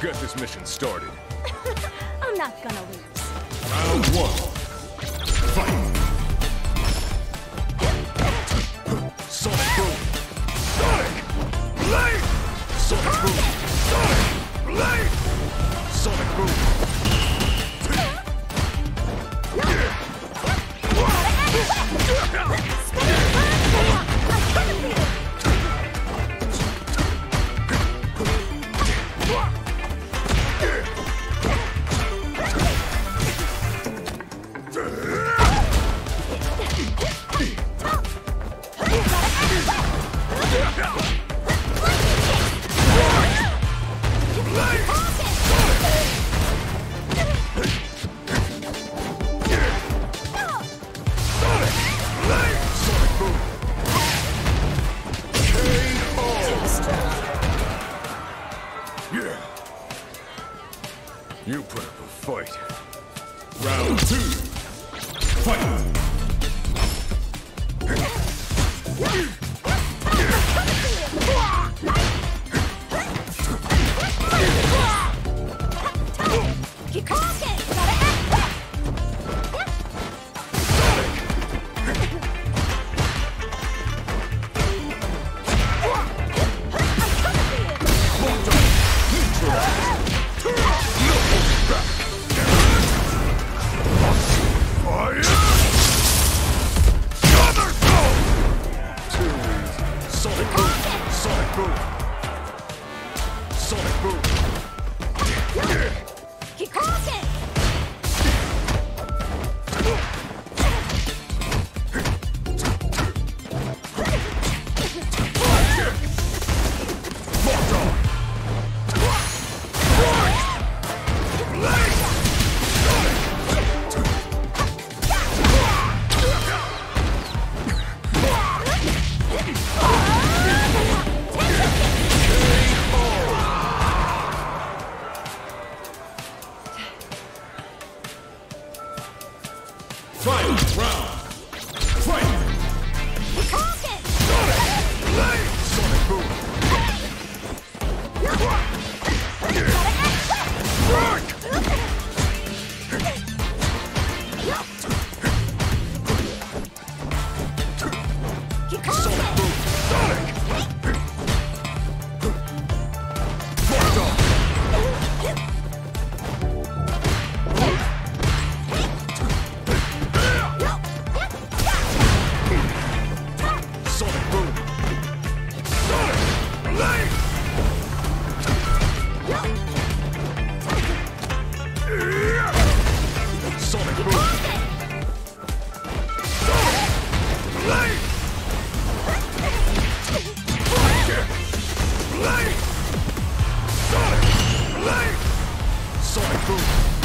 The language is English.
Get this mission started. I'm not gonna lose. Round one. Fight! Round two. Fight! Boom. Sonic Boom. Hikaken! Fight round. Sonic! Sonic! Sonic Boom!